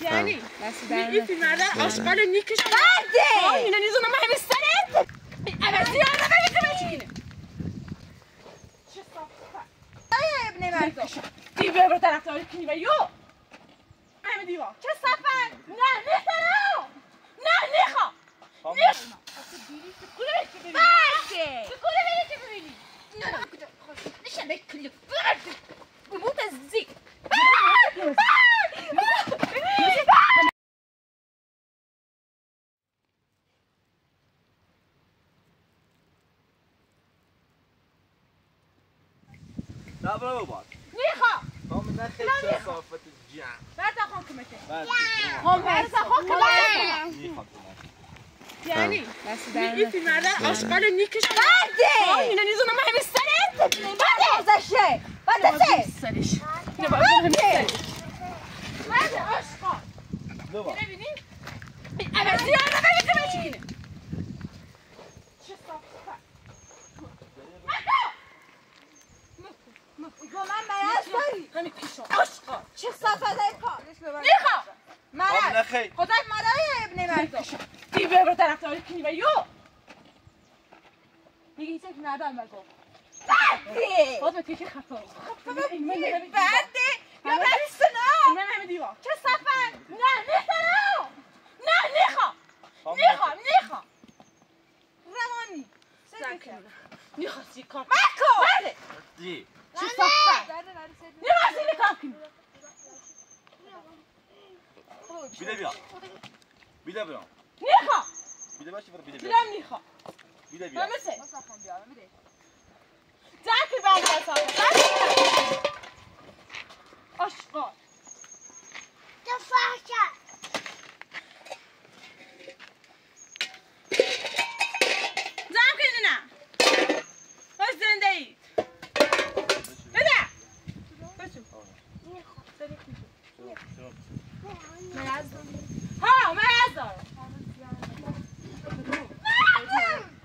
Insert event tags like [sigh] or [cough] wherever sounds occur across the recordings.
یعنی دست در این فیلم آشغال نیکش برده اینا نیزون ما همه سرت عوضی ها رو بگید که چیکینه آیا ابن مردم دیوه رو طرفدار کنی و یو. همه دیوا چه سفر نه نه. کجا بری که ببینی برده کجا بری که ببینی نه نه کجا نشان به کلی برده از زی لا برافو بعض نیخوام هم نخيل صافة الجيع بعد اخوان کمته بعد زخون کمته نيخا یعنی این فیلم مردن آشغال نیکش برده اینا نیزون ما همه سرت برده زشه برده سه اینا با برده سرش مرد آشغال لوا ببینی عوضی چیکینه چه صافت با من مرض داری همین پیشو آشغال چه های کار نیخوام هم مرض خدای مادای ابن مردم دیوه رو طرفدار کنی و یو میگه هیچ ندارم بگو برده باز به تیکی همه دیوا برده یا بری سنا من همه دیوا چه صفت نه نه نیخوام هم نیخوام نیخوام روانی نیخواستی کار مکو دي چه صافت نیخواستی کار کنی بيدا بيا بيدا بيا نیخوام بيدا باشي برا بيدا بيا دلم نیخوام بيدا بيا همه سه زکی بند اصلا آشقال زم کنی نه باش زنده اید بده بشو ها من از دارم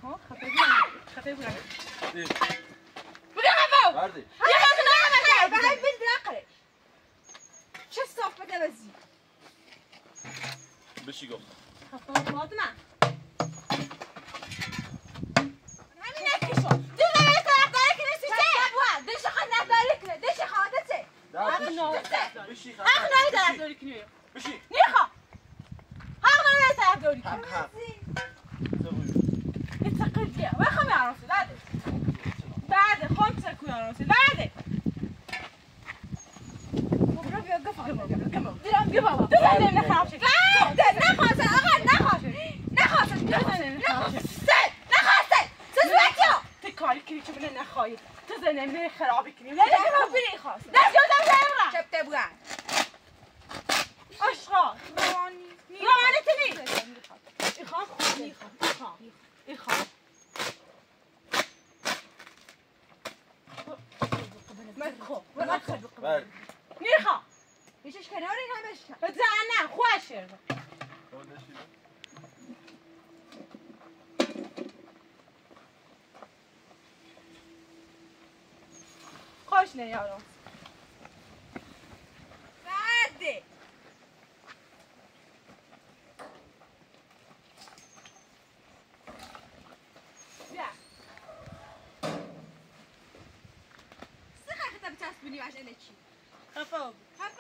ها خفه بودم خفه بودم دي بگم خفه باردي یه خفه نه بقى البنت چه صافت بزی بشي قف خفه فاطمه همین نکشو تو غیر طرف داره که نسی چه بوا دش خود نداره که دش خواهده چه لا نه. بشي بشي حق نداری طرف داری کنی بشي نیخوام حق نداری طرف داری کنی حق حق سوي اتقل بیا و خم یارسی بعد بعد خم سکو یارسی بعد برو بیا گفت دیرم بیا بابا تو زنده نه خراب شد بعد نخواسته آقا نخواسته نخواسته تو زنده نه خراب شد نخواسته نخواسته سزوکیو تو کاری کنی چه بله نخواهی تو زنده نه خرابی کنی نه نه نه رو بری خواسته نه جدا زمرا چپته بگن آشقا روانی روانی تنی ایخوام ایخوام ایخوام ایخوام مکو مکو بعد نیخوام میشش کنار این همش زنه خوشه خوش نه یارو بعده بیا سخه خطا بچسبونی باش اله چی خفا بود حرف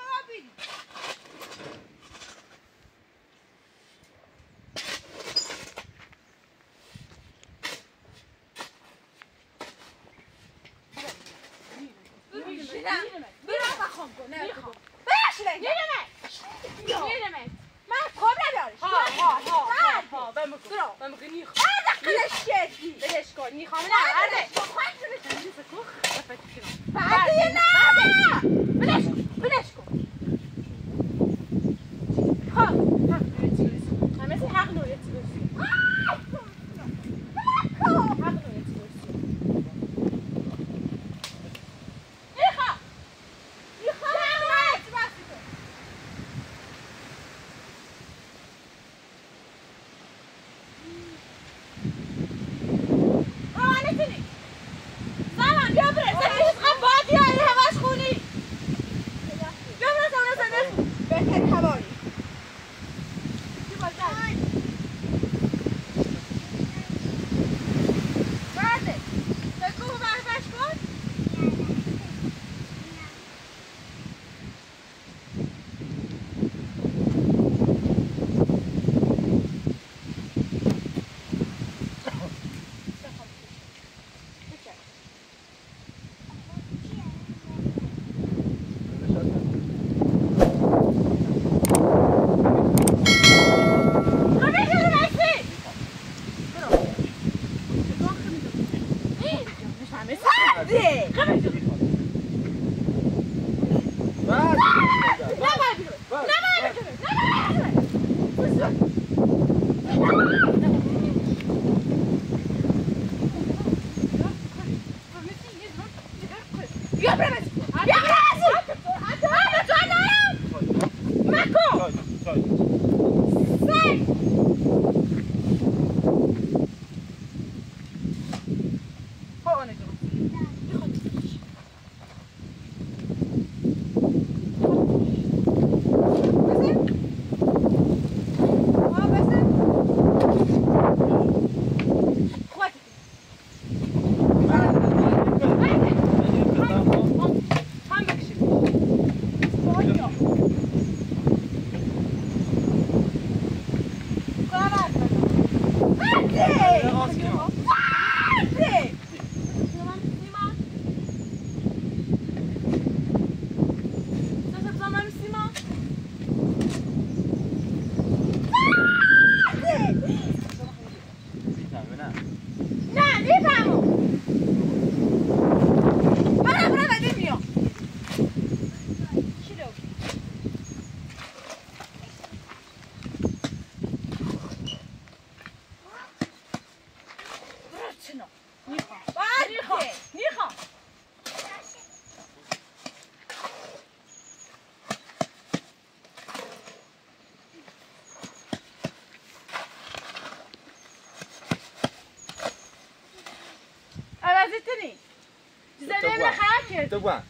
تو بوان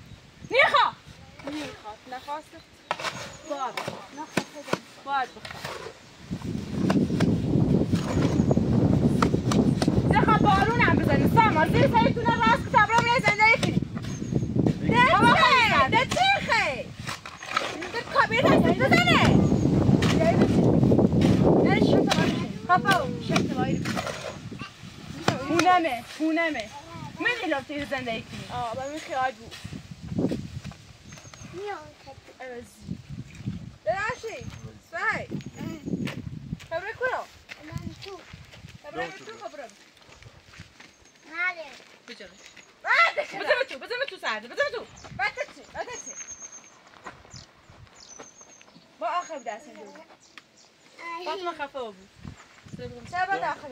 می‌خوام می‌خواد نخواست باید باید بخواد بخوام بارون هم بزنی سامان زیر سریتونه راست که تبرا میره زندگی کنی ده ده چیخه ده کابیر هستی بزنه نه شکل خفا خونمه من ایلام تیر زندگی کنی. آه به من خیال بود. عوضی دراشی سای خبره کنو خبره تو خبره بجرش بعد بزن تو بزن تو سرده بزن تو. بعد چی بعد چی با آخر دست می‌دونم فاطمه خفه بود. بعد آخر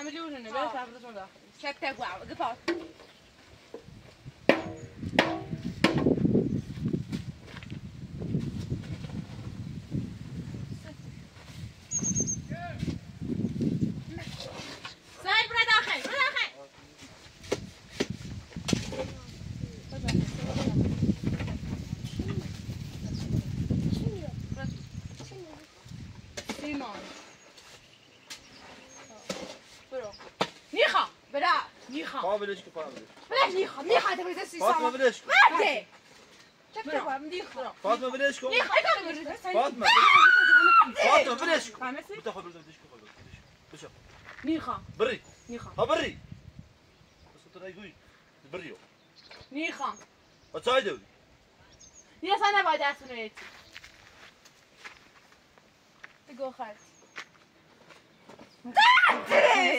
啊，差不多差不多，切太贵了，给它。رايقوي بريو می‌خوام وتساعدوا یه سنه باید دستونه ایتی بگو خرد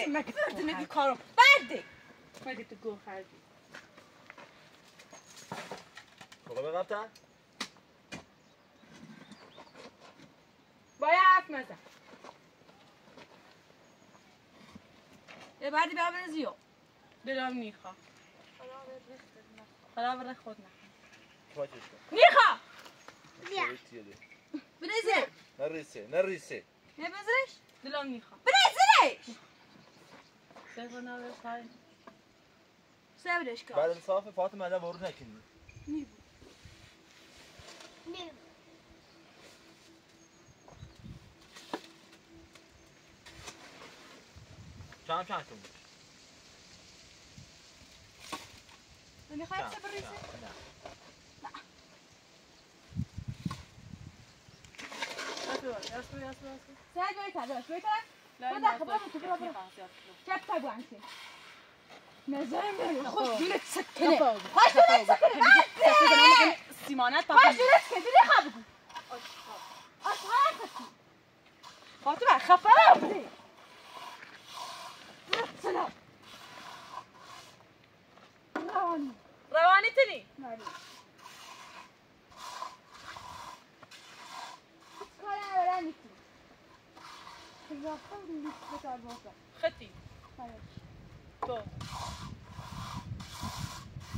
مگه تو نگی کارو برده مگه تو گو خردی خب بقطع باید حرف نزن یه بعدی بیا بنزیو دلم می‌خوام خدا بره خود دلم سای سبلش کن. بعد المسافه فاطمه كني كم كم كم می‌خوای كم سبریزه سعی باید تباش باید تباش لا خدا خبر تو برو برو چپ تبو انتی نظرم نمیاد خود دلت سکنه سیمانت خوش دلت سکنه دلی خواب بگو آشغال خودی فاطمه خفه بودی سلام روانی روانی تنی؟ روانی کار ندارم نیستی خیافه خطی؟ تو.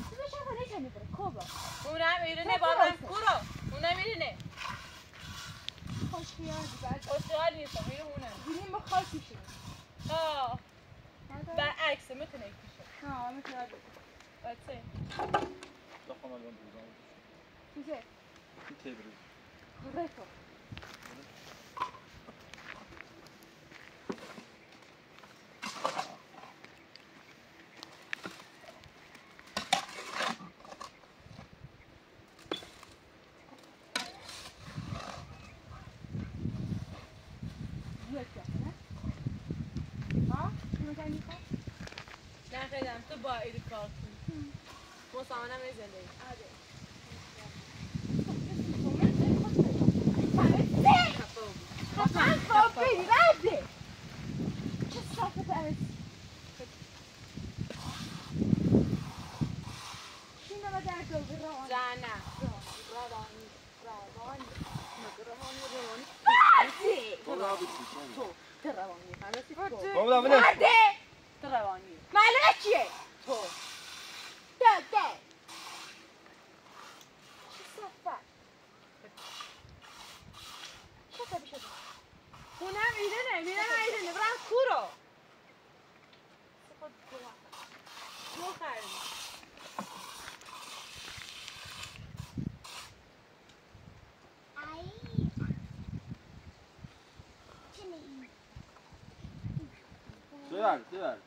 تو بشه خونه چه می‌بره کبا اونم ایرونه بابم کورو. اونم ایرونه خوشخیال بگرد خوشخیال نیستم ایرون اونم. بیرون ما خاک میشیم آه. برعکسه می‌تونه یک میشه آه می‌تونه corretto due chiappe ها come sei Nico? نه خیلی تو با ایدی کار کنی مسامنه می زندگی Papà, papà, Sivert, Sivert.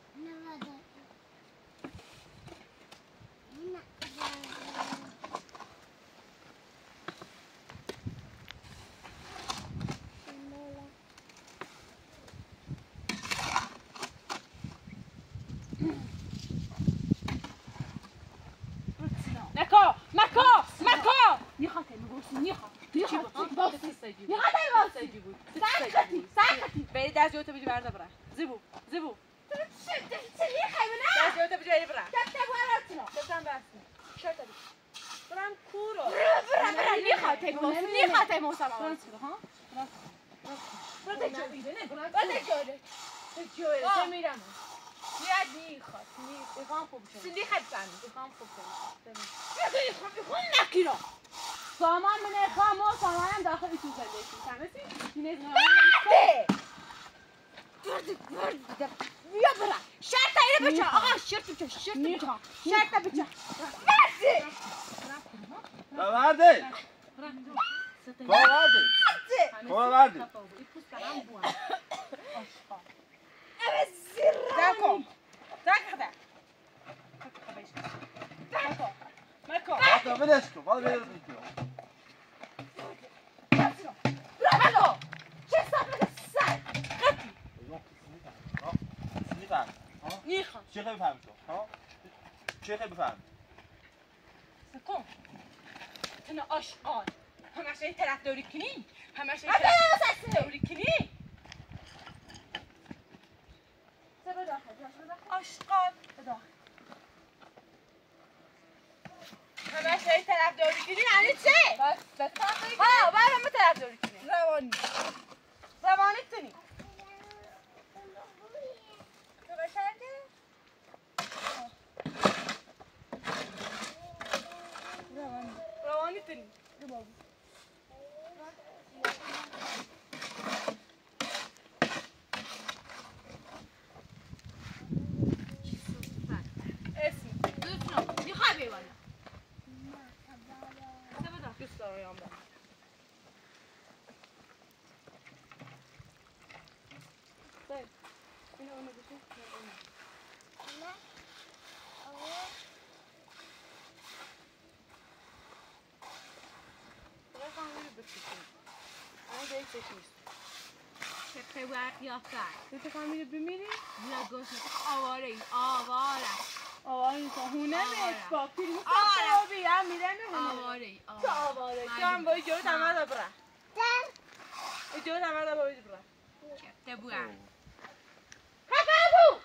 Nichate, gosti. Nichate, mosa, ma. برده جو ایدنه Guarda che جوه آه. تو میرم میاد می‌خواد می‌خوام خوب شد Nichai, fan. می‌خوام خوب شد نکیرا سامان من اخوام و سامانم داخل تو زندگی فهمیدی؟ این از بده بیا برا شرط اینو بچه آقا شرط بچه شرط بچه شرط بچه مرسی ببرده ببرده ببرده اوه زیرانی دکو دکو دکو مکو حتی ولش کن باید بره بیتون برو چه ساعت سر میفهم می‌خوام چه خیلی بفهم تو چه خیلی بفهم سکون تنه آشقال همش این طرف دوری کنی. همش این هذا طرف سسي دوری کنی سبا داخل داخل آشقال داخل همش این طرف دوری کنی یعنی چه؟ بس بس ها باید همه طرف دوری کنی روانی روانی تونی تو بشرده روانی روانی تونی اسمی می‌خوای بی بالا دوست دارم با اینو اونو بشین چه وقت یافته تو تو فهمیدی بمیری؟ بیا گوش آواره ای. آواره. آواره نیست. هونه آواره. به با فیلم آواره. سفته بیا میرن هونه آواره ای تو آواره. تو هم جلو تمر رو برا جلو تمر رو باید برا چه بوام حقابو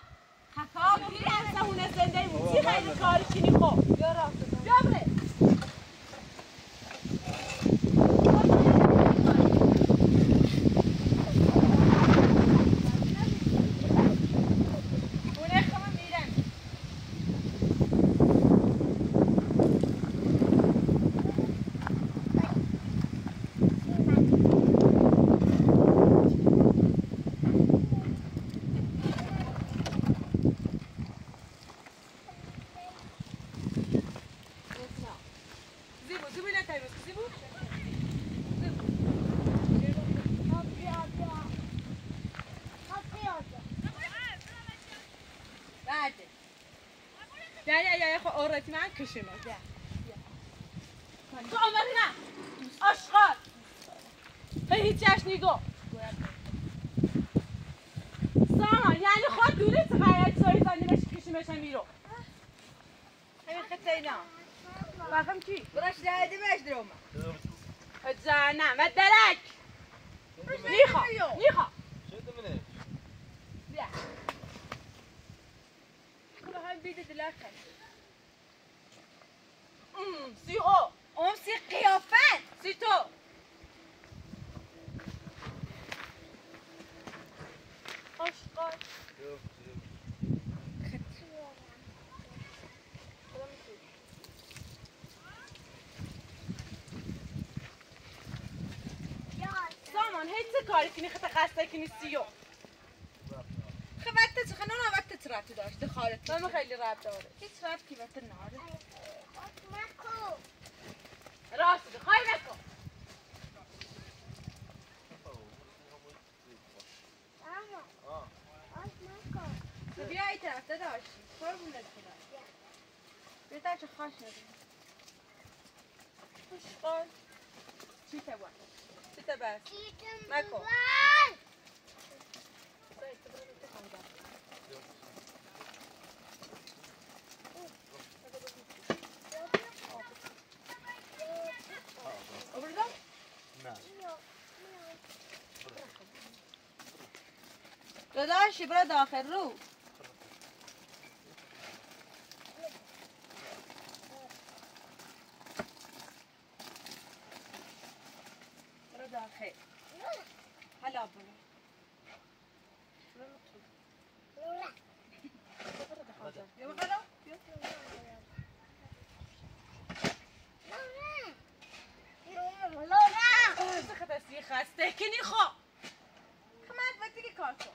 حقا میرن هونه زنده ای چی خیلی کاری کنی خب بیا راست Yeah. Yeah. کاری کنی خط قصده کنی سیو خبرت چه؟ خنونا وقت ترات داشت دخالت. من خیلی رب داره. هیچ کی وقت ناره راست خواهی بکن تو بیا ای طرف داشتی قربونت خدا. بهتر چه خواهش نداری. آشغال چی تبا چی تبا نکن. داداشی برو داخل رو برو داخل حالا برو بیا بخدا بیا چه خط سی خو خمت وقتی که کار کن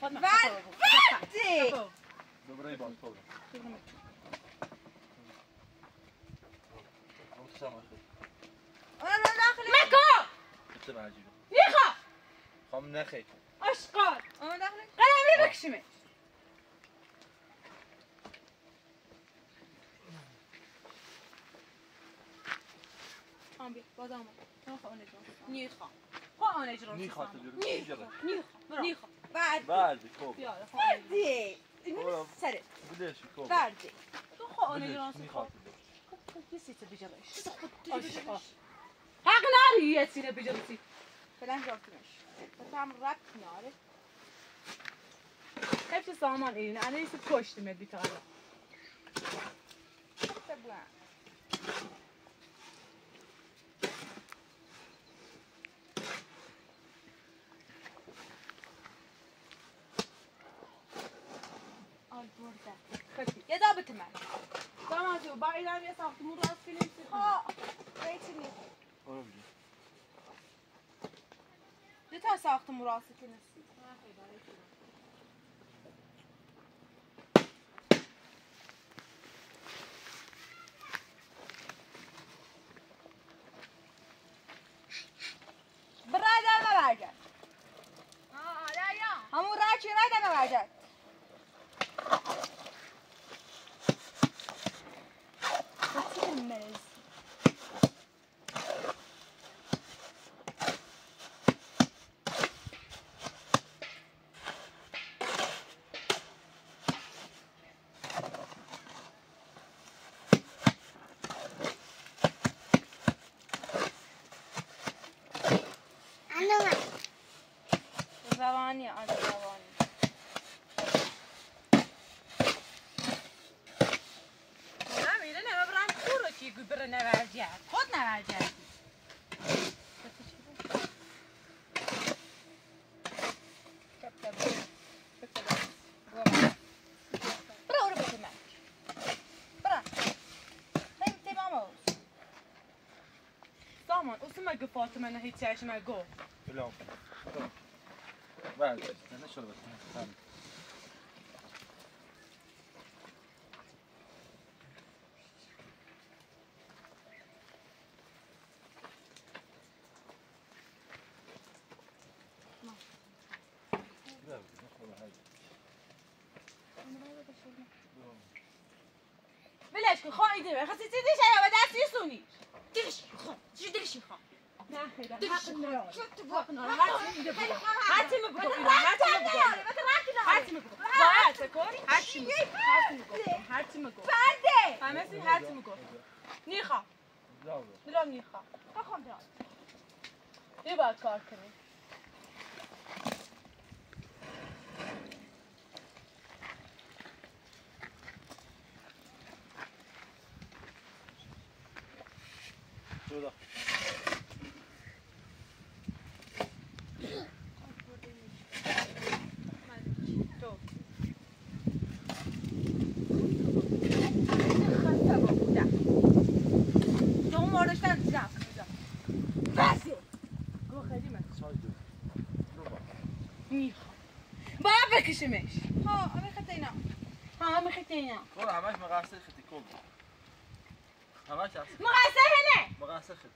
خود من وقتی دوباره باز کن سلام خیلی اون رو داخل مکو! چه عجیبه نیخوا خام نخیر آشغال. اون داخل خو آن اجرام نیخوا تو سامان. دیگه. نیخوا نیخوا نیخوا بعد بعد کن بیا خو آن اجرام. دی برو. سره بدش کن بعدی تو اجرام نیخوا سامان. کسی تو بجرش آشغال حق نری یه سینه بجرسی فلان جاکتمش تو هم رب ناره حیف سامان این انا یه سیت کشتیمت بی تالا تبوان آل برده خطی یه دابت من سامان جو با ایران یه ساختمون راست کنیم سی ها ریتی نیست برو بگیر دو تا ساخت مراسه که نیستی برای در نبرگرد همون رای چی رای در نبرگرد What's in the maze? زبانی آن زبانی نمیره نه برم کورو کی گو بره نورجد خود نورجد برو برو بده من برو تیم تیم آموز سامان اسم گو فاطمه نه هیچ چشم گو فلان برو. بعد نه شده بس همین. بیا بگیر. ولش کن خواهی دیگه خواهی چیزی شده و دستی سونی دلش می‌خوام چی دلش می‌خوام نه خیلی دلش حق چه تو حق نداره. هر. هر. هر. هر چی میگه بگو. باید سکوری هر چی میگه هر چی میگه هر چی میگه فرده همه چی هر چی میگه نیخا دلم نیخا بخوام جان یه باید کار کنی تو خسته با بودم تو اون موردش برم دیدم بسه اما خیلی من نیخا باید بکشمش خیلی اینا برو همش مقصر خطی کن همش هست مقصر هنه مقصر خطی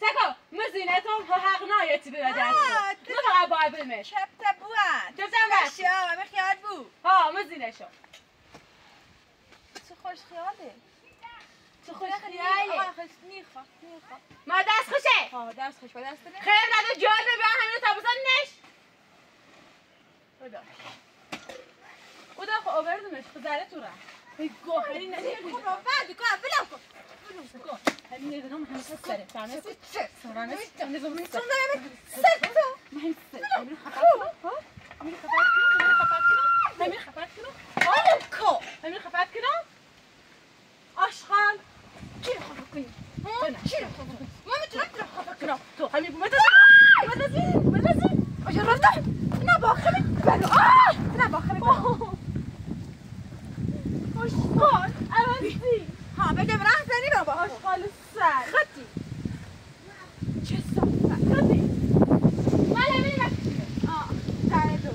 سکو مزینتون حق نایتی به آه، نه فقط باید بمش شبت بوان چفتم بس بشیا همه خیال بود ها مزینشو چه خوش. خیاله چه خوش خیاله نیخوا ما دست خوشه ها دست خوش با دست خیر نده جاد به همین تابستان نش خدا خب آوردمش خزاره تو را ای گوهری نشدی خب بعد کن. بلم کن. همین یه دنم همه سره. فهمیدی چه؟ سرانه نظام نیست چون دارم سر تو. مهم سر. همین خفت کنم همین خفت کنم همین خفت کنم همین خفت کنم کو همین خفت کنم آشغال. چی رو خفه کنی؟ نه. چی رو خفه کنی؟ ما می‌تونم تو رو خفه کنم تو همین بومت مدازی مدازی آجا رفتم نه با خمه بلو آه نه با خمه بلو آشغال. عوضی ها بده براه زنی بابا. آشغال سر. خطی. چه صفت خدی من همین آه سر دو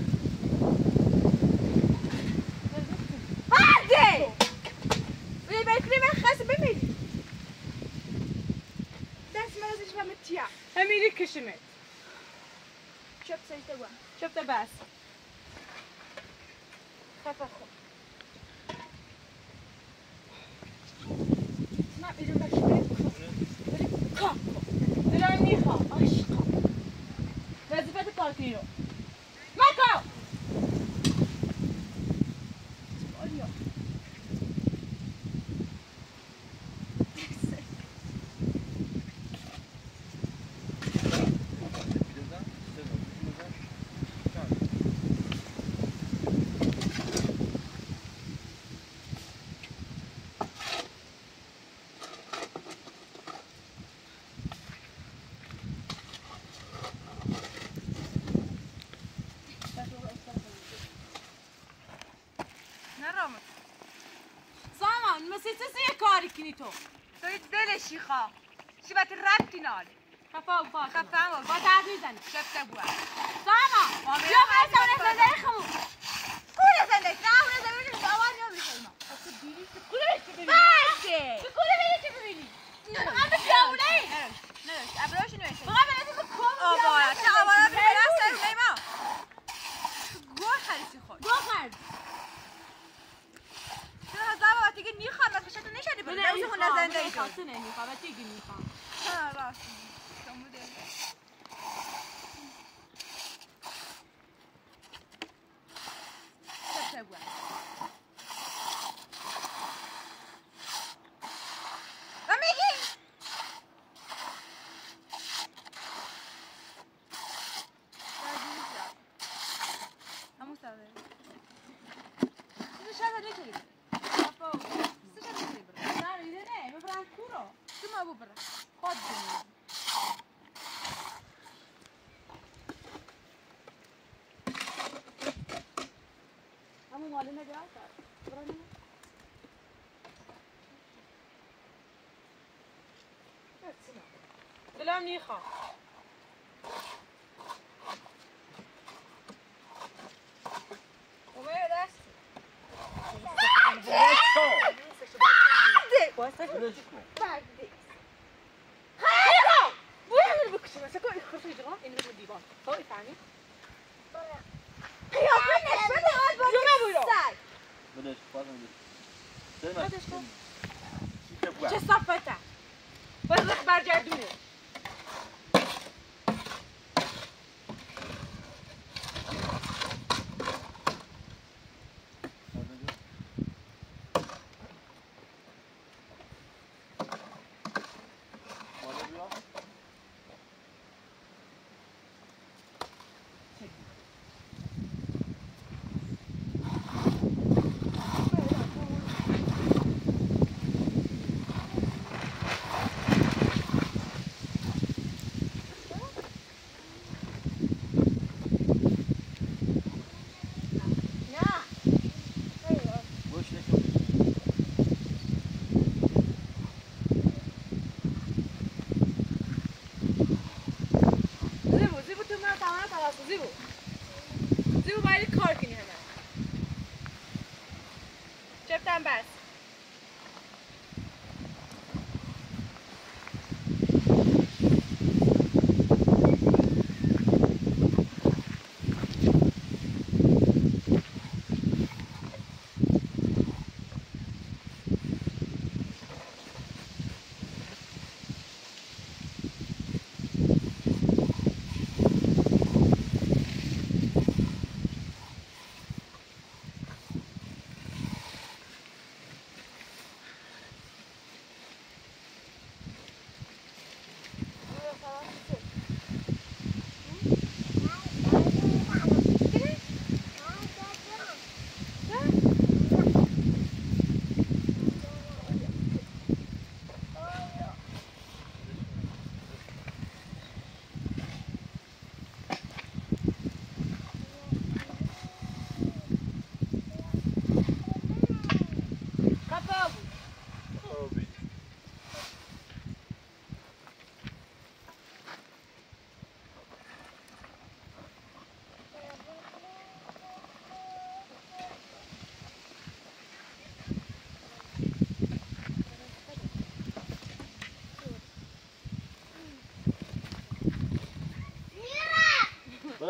هرده بیا بکری من خسته بمیری. دست من ازش من تیا. همینی کشمت چپ سجده بوام شفته بس. خفه خود نه بیرون بکشمت کار دلم می‌خواد عشقا وظیفت کار کنی رو آیا نه رامت سامان مثل چه یه کاری کنی تو تو یه دلشی خواه چی نال خفا و خفا هم با درد می‌زنی. شفته بوام سامان بیا باید سامان زنده خمون کونه زندگی نه اونه زندگی که آوان یا میشه اینا کونه بهش ببینی. بسه به کونه بهش که ببینی. فقط به جاونه ای. نداشت ابروش نوشته. فقط به نظر کن آوارا چه آوارا به پرست سر اونه ما گوه خریسی خود. دو خرد چرا هزار بابا دیگه نیخوام از خشتو نشدی بله نمیشه خونه زندگی می‌خوام. شد تو نمی‌خوام و دیگه می‌خوام [laughs] مالنا جاي ترى بلا منيخة هاي بوين البكشي مسكوا يخرجوا يجروا إنه بدي بان هو يفعني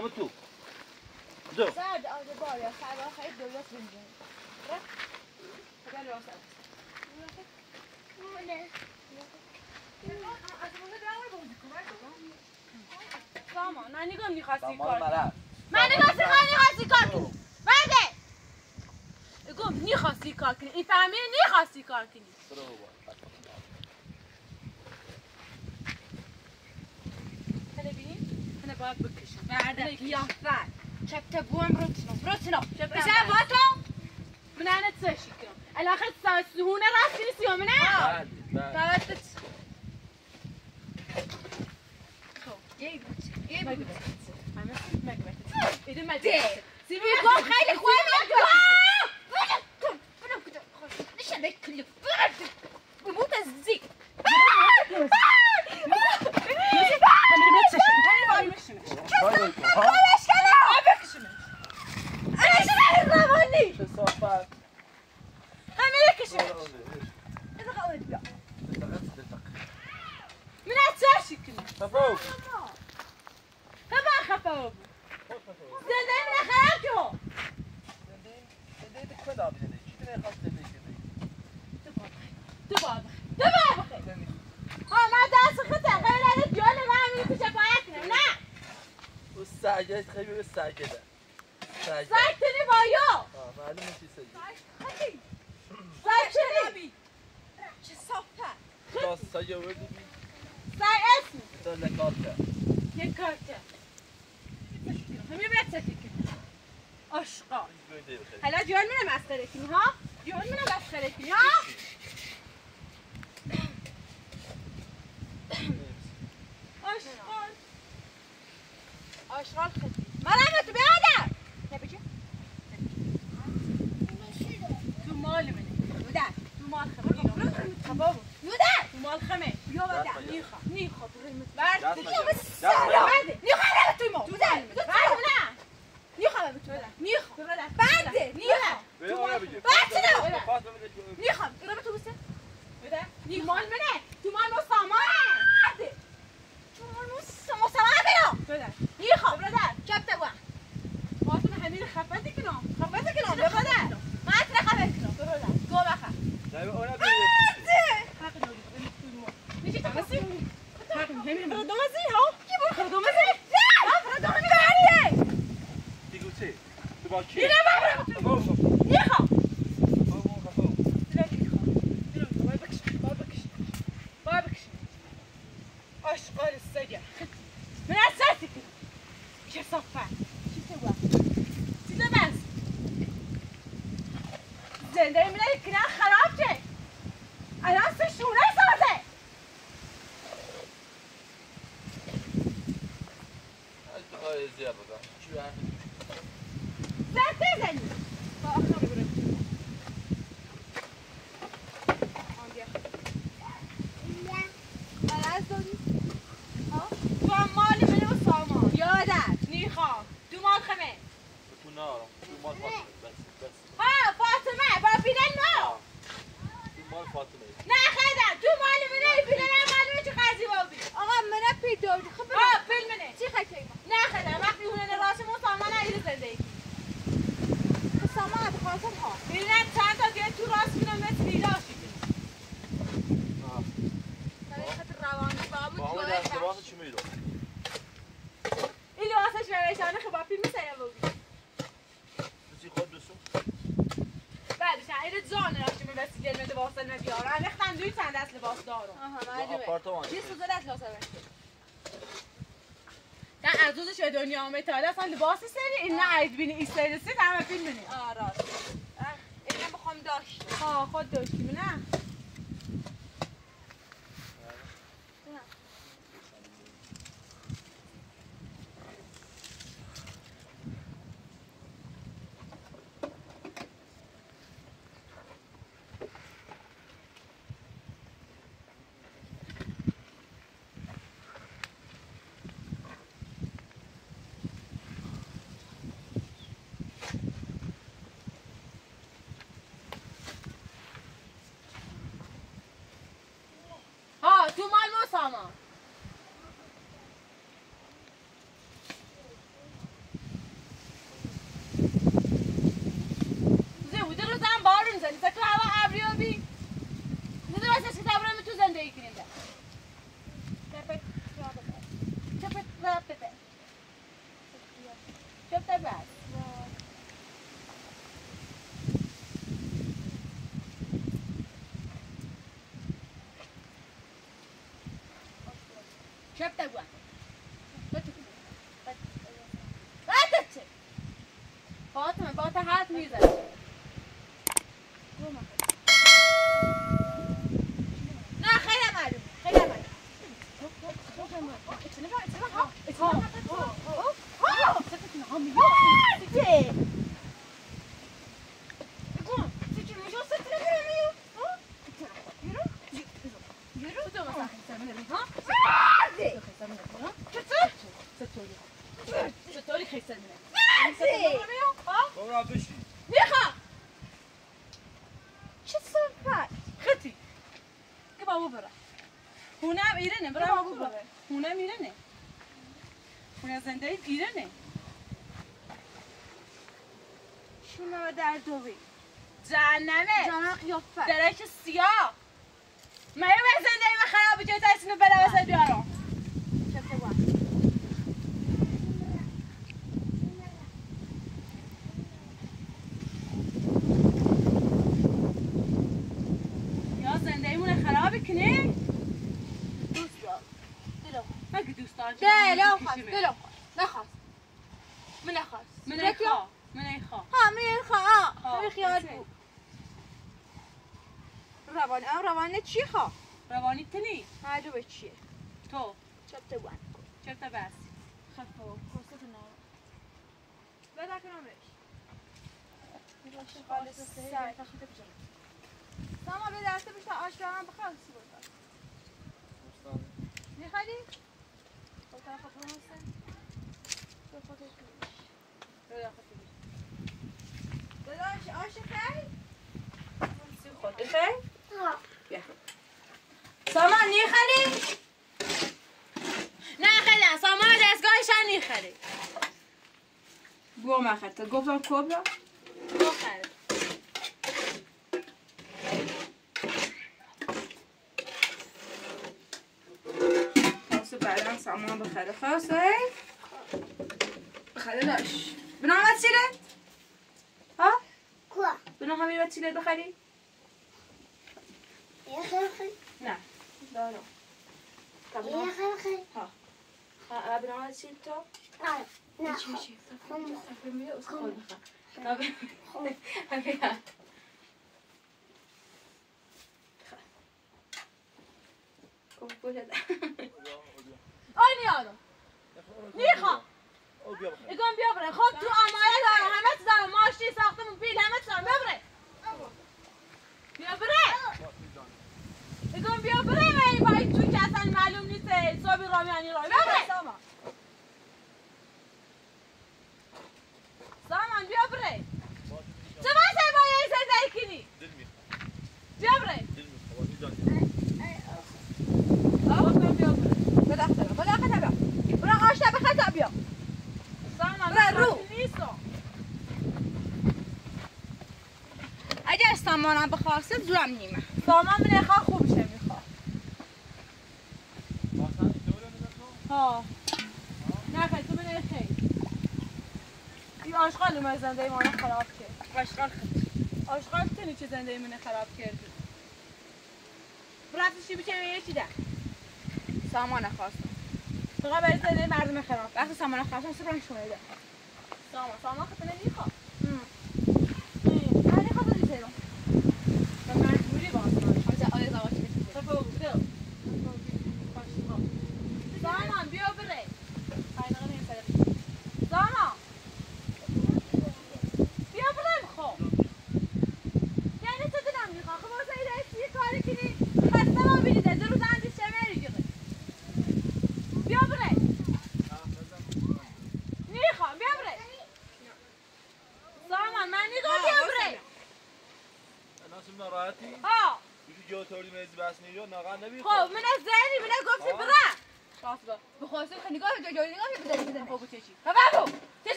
برم تو. دو. سرد آده باریا سرد خیلی درست بینجا خیلی راست سامان من نگاه می‌خواستی کار من نگاه می‌خواستی کار کنی. بده نگاه می‌خواستی کار کنی. این فهمی نیخواستی کار کنی. هنه بینیم هنه باید بعدك يا فعل. شبت بوم رتنا رتنا شبت من أنا تساشيكم الأخذ ساس هنا راسي نسيو من أنا تابتت ما قبلت. ما قبلت. إذا ما قبلت. سيبي يقوم خيلك وين ما قبلت خیلی استعجله استعجل ساعتني بايو آه معلومه چی سجل ساعتني چه صافت داست سایه وردی بی ساعت اسمي تا لکاته یک کارته همین برد سفیکه اشقا گویده بخیر حالا جوان منم مسخره کنی ها؟ جوان منم مسخره کنی ها؟ اشغال اشغال خدی مرمت بیادم نبجه تو مال منه بودن تو مال خمه خبابو بودن تو مال خمه بیا بودن نیخا نیخا برمت برد. بیا بس سلام نیخا نه توی ما برد نه نیخا به تو نیخا برده نیخا بگیر. بعد چه نه؟ بده جو- نیخوام برو تو بسه بده تو مال منه تو مال ما سما بیا بده نیخوام برادر چپت بوم امیر خفت کنم خفت کنم بخدا ما اتر خفت کنم بخدا گو بخا دایو اون ابی حق داری میشه تخصی حق نمیرم دمازی ها کی بر دمازی ها دمازی دیگه چی تو با کی نه بابا تومان چی سوزه دست لاسه از روزش به دنیا آمه تا اصلا لباس سری یعنی این نه عید بینی ایستایی رسید همه فیلم بینی آره. راست. اینم بخوام داشت. آه خود داشتیم نه؟ Szeptek van. Látod? Hallottam, hogy volt a hátműzet. بندای دیرانه شونه در دوی جهنمه. جهنم قیافه درک سیاه. من یه زندگی من خراب بجای تا اسینو بلا وسط بیارم. یا زندگی کنی؟ دوست دارم دلو مگه دوست دارم؟ دلو خواست دلو شاد بود. روان ام روان چی خواه؟ روانی تنی؟ هر رو به چیه؟ تو؟ چرت بند کن چرت بس؟ خب کسه تو نام بده کنمش کنم سر ساما به دسته بشتا آش هم بخواه سی بودتا میخوادی؟ با طرف خود رو خودش Wil je alsjeblieft? Zo goed, oké? Ja. سامان می‌خری؟ نه خیلی سامان دستگاهش هم می‌خری گو مخته گفتم کبرا بخره خاصه بعدا سامان بخره خاصه بخره داشت سیره؟ اون اونو همه وسیله بخری؟ نه دارم. قبل قبل وسیله تو؟ چی میشه صفحه میره از خود بخواه آی نیادم نیخوام اگم بیا. بره خب تو آماده داره همه چیز داره ماشی پیل همه چیز داره بیا بره. اگم بیا بره ولی با این تو که اصلا معلوم نیست حسابی رامیانی راه بیا بره سامان بیا بره چه واسه با یه سر کنی بیا بره آقا بیا بره بداخته بداخته بیا برا آشتا بخطا بیا سامان بره رو. نیستم اگر سامانم بخواست زورم نیمه. سامان من خواه خوبشه می‌خواه. ها. نه خیلی تو من خیلی. این آشغال اومد زنده ما خراب کرد. باشقال خیلی آشغال کنی چه زنده من خراب کرد. رفتش چی بچه یه چی ده؟ سامان خواستم. فقط برای زنده مردم خراب وقتی سامان خواستم سبران شونه ده سامان سامان خیلی نمی‌خواد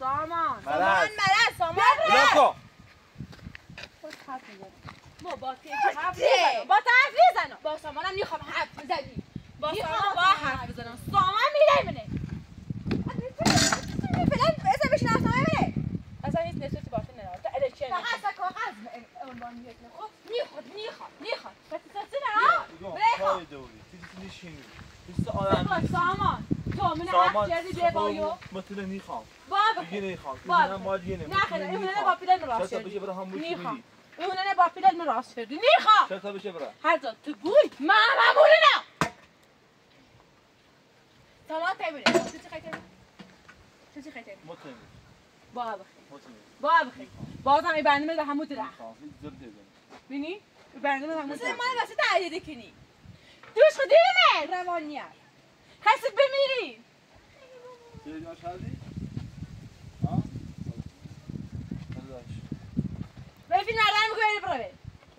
سامان. مرض. مرض سامان. ما با با حرف می‌زنم. با سامانم نیخوام حرف بزنی. با سامان با حرف بزنم. سامان میره منه. فعلا اسم ببینه اصلا هیچ نسبتی با تو نداره تو الکی فقط کاغذ عنوان می‌کنه خب می‌خواد می‌خواد می‌خواد. بس تو نه پای دوری. چیزی نشینی چیزی آدم تو من بایو متونه نیخوام با دیگه نیخوام با دیگه ما دیگه نه خیلی اون نه با پیلن راست شاید بشه هم نیخوام اون با پیلن من راست شدی نیخوام شاید بشه برای. هر جا تو گوی. من معمولی نه. سامان تبینه چه چه خیلی چه چه خیلی متونه با بخیر. متونه با بخیر. بازم این برنامه به همون درخت بینی این برنامه به همون مثل درخت من واسه تعییده کنی. دوش خودی نه روانیت خسته بمیری جا شدی ها داداش ببین نرم گویل بروه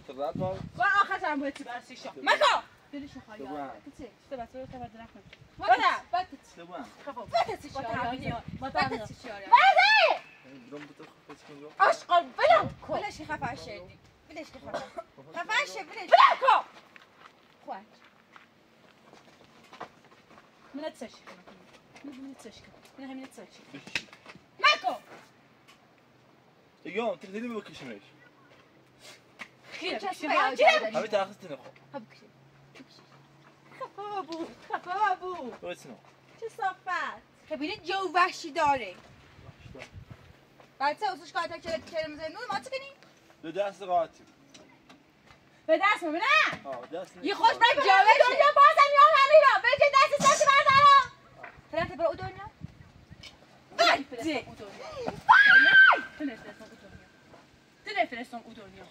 خاطر رد با با آخر هم باید چی برسی شو مکا دلش خواهی چی؟ چی بس رو تبر درخت بده بده دوام خب بده چی با شیاری تعمیه با بده تعمیه چی شیاری بده برام بده خفه کنم اشقال بلم کن بلش خفه شدی. بلش خفه خفه شد بلش. بلم کن خواه من تسش من تسش من همین تسش بکشی. مکو دیگه تو دیدی بکشیمش. خیر کسی شما باید چی آجا همین تاخست نخو هب کشی خفه بابو خفه بابو برسیم چه صافت. خبینه جو وحشی داره. بعد سه اوسش کارتا چرا چرا می‌زنی ما چه کنی دو دست قاطی به دست نه؟ ها دست یه خوش بک جاوشه. دنیا بازم یا همینا به که دست دست بردارم ثلاثة بالأودونيا Vai! Vai! Vai! Tyle fele są u Donio.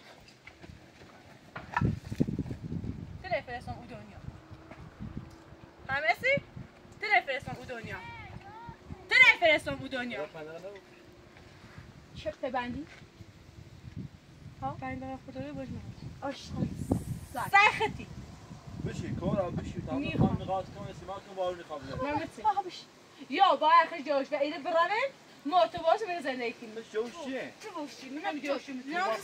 Tyle fele są u Donio. Hamesi? Tyle fele są u Donio. Tyle fele są u Donio. Shirt بندی ها بندی خدا رو بجمع آشتی سختی بشی کورا بشی تا می‌خوام. نقاط کنم سیما کن بارو نخواب نمی‌تونی آقا بش یا با اخش جوش ایده برامن مرتباط به زندگی کنیم بس جوش چیه چه بوشی میگم جوشی می‌تونم